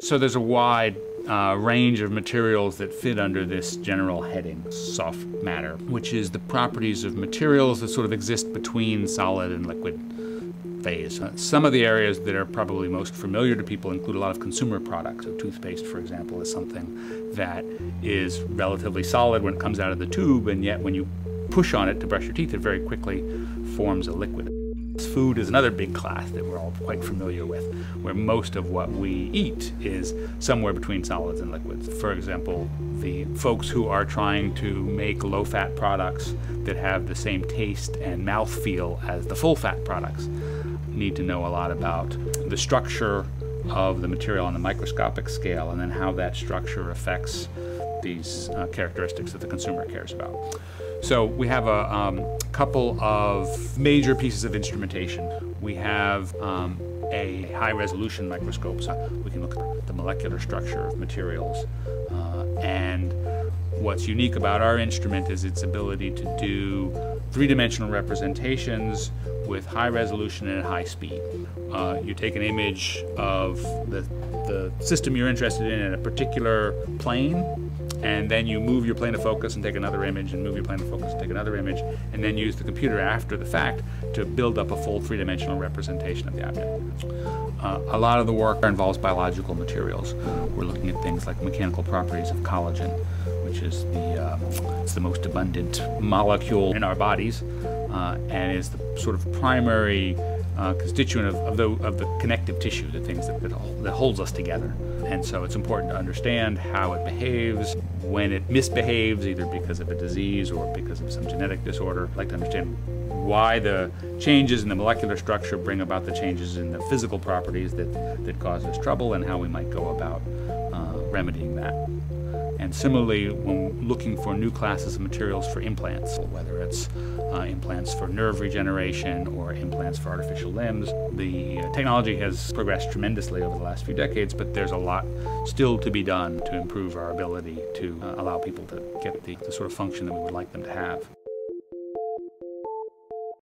So there's a wide uh, range of materials that fit under this general heading, soft matter, which is the properties of materials that sort of exist between solid and liquid phase. Uh, some of the areas that are probably most familiar to people include a lot of consumer products. So toothpaste, for example, is something that is relatively solid when it comes out of the tube, and yet when you push on it to brush your teeth, it very quickly forms a liquid. Food is another big class that we're all quite familiar with, where most of what we eat is somewhere between solids and liquids. For example, the folks who are trying to make low fat products that have the same taste and mouthfeel as the full fat products need to know a lot about the structure of the material on the microscopic scale and then how that structure affects these uh, characteristics that the consumer cares about. So we have a um, couple of major pieces of instrumentation. We have um, a high resolution microscope, so we can look at the molecular structure of materials. Uh, and what's unique about our instrument is its ability to do three-dimensional representations with high resolution and high speed. Uh, you take an image of the, the system you're interested in in a particular plane, and then you move your plane of focus and take another image and move your plane of focus and take another image and then use the computer after the fact to build up a full three-dimensional representation of the object. Uh, a lot of the work involves biological materials. We're looking at things like mechanical properties of collagen, which is the, uh, it's the most abundant molecule in our bodies uh, and is the sort of primary uh, constituent of, of, the, of, the, connective tissue, the things that, that, holds us together. And so it's important to understand how it behaves, when it misbehaves, either because of a disease or because of some genetic disorder. I'd like to understand why the changes in the molecular structure bring about the changes in the physical properties that, that cause us trouble and how we might go about uh, remedying that. And similarly, when looking for new classes of materials for implants, whether it's uh, implants for nerve regeneration or implants for artificial limbs, the uh, technology has progressed tremendously over the last few decades, but there's a lot still to be done to improve our ability to uh, allow people to get the, the sort of function that we would like them to have.